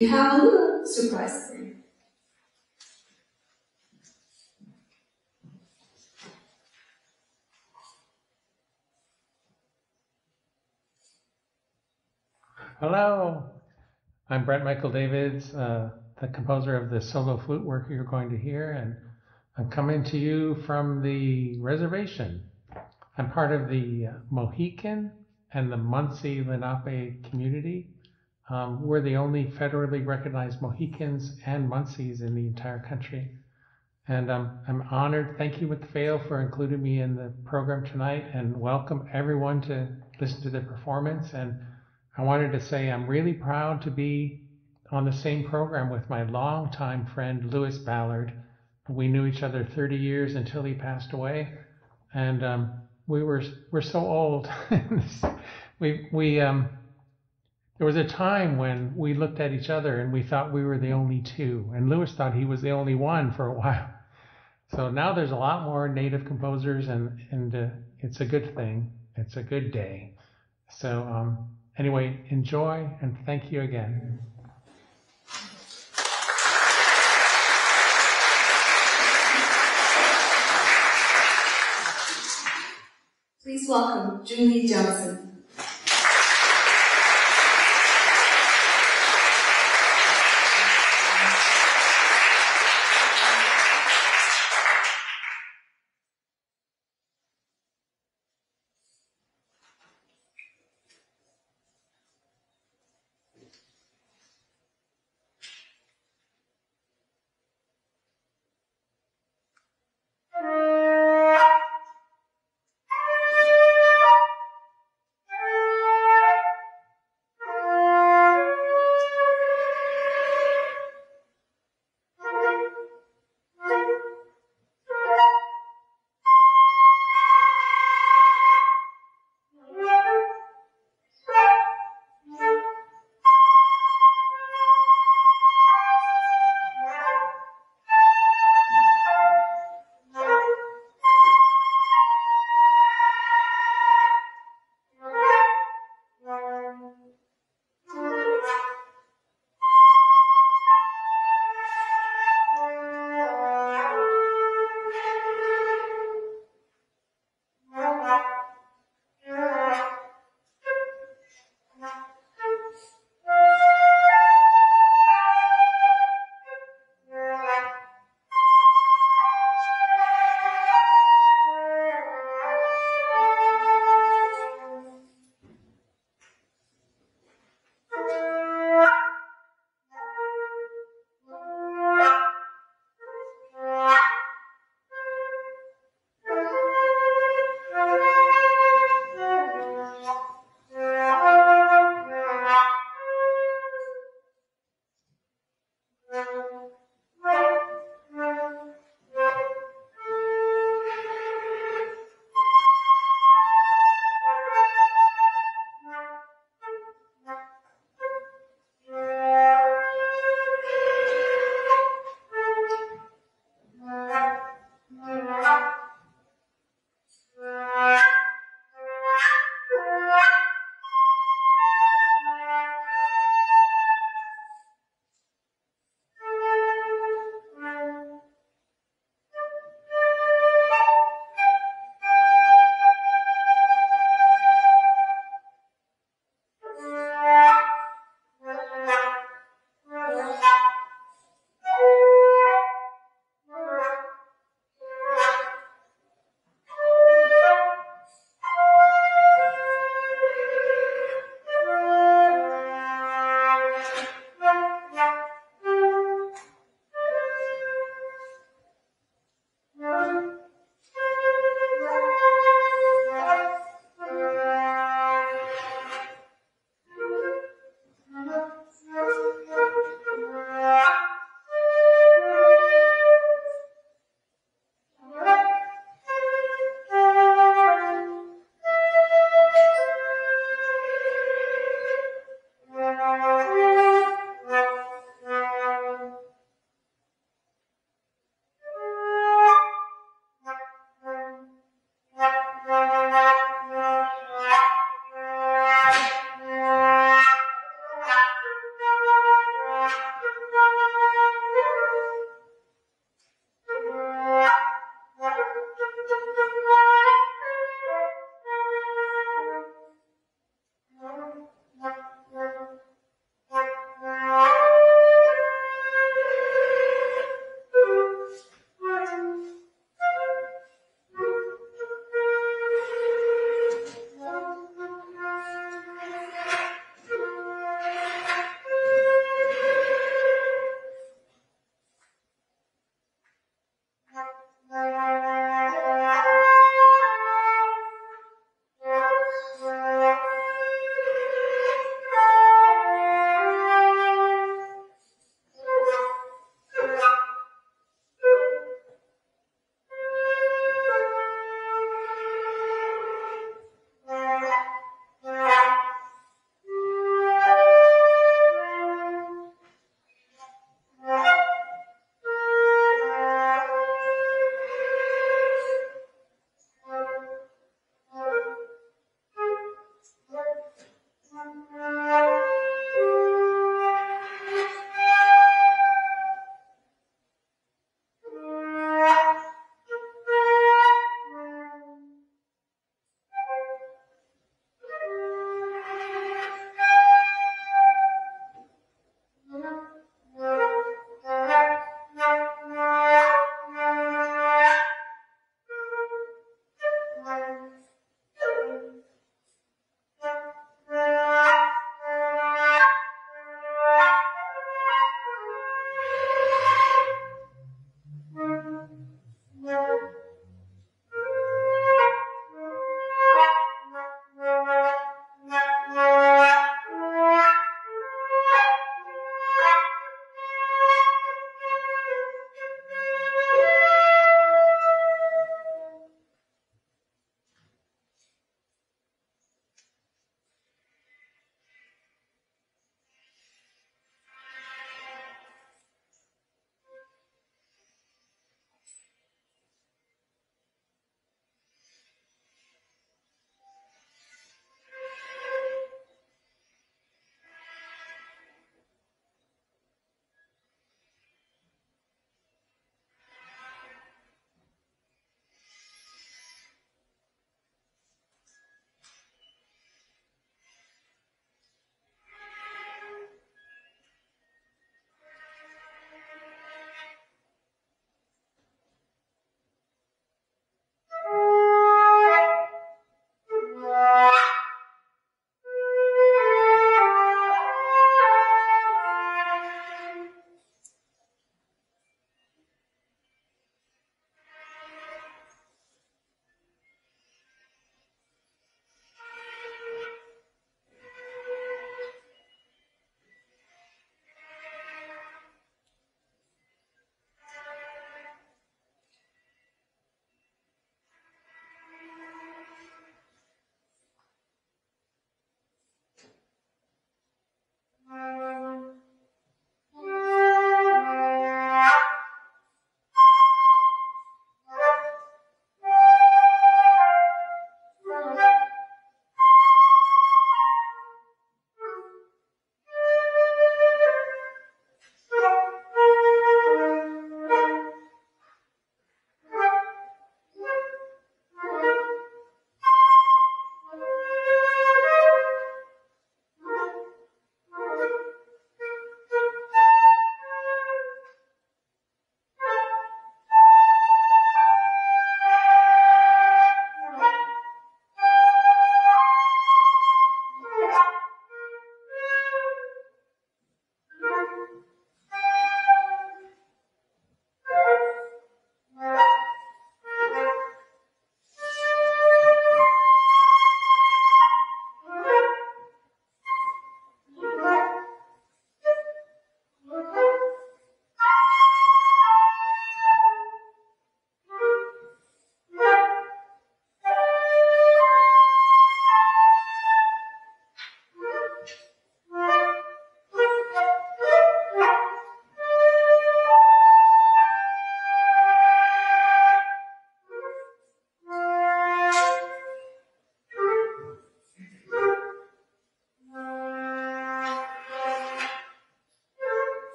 We have a little surprise for you. Hello, I'm Brent Michael Davids, uh, the composer of the solo flute work you're going to hear, and I'm coming to you from the reservation. I'm part of the Mohican and the Munsee Lenape community. Um, we're the only federally recognized Mohicans and Munsees in the entire country. And um, I'm honored. Thank you, MacPhail, for including me in the program tonight, and welcome everyone to listen to the performance. And I wanted to say I'm really proud to be on the same program with my longtime friend Louis Ballard. We knew each other 30 years until he passed away, and um, we were we're so old. we we um, there was a time when we looked at each other and we thought we were the only two, and Louis thought he was the only one for a while. So now there's a lot more native composers, and and uh, it's a good thing. It's a good day. So um, anyway, enjoy and thank you again. Please welcome Julie Johnson.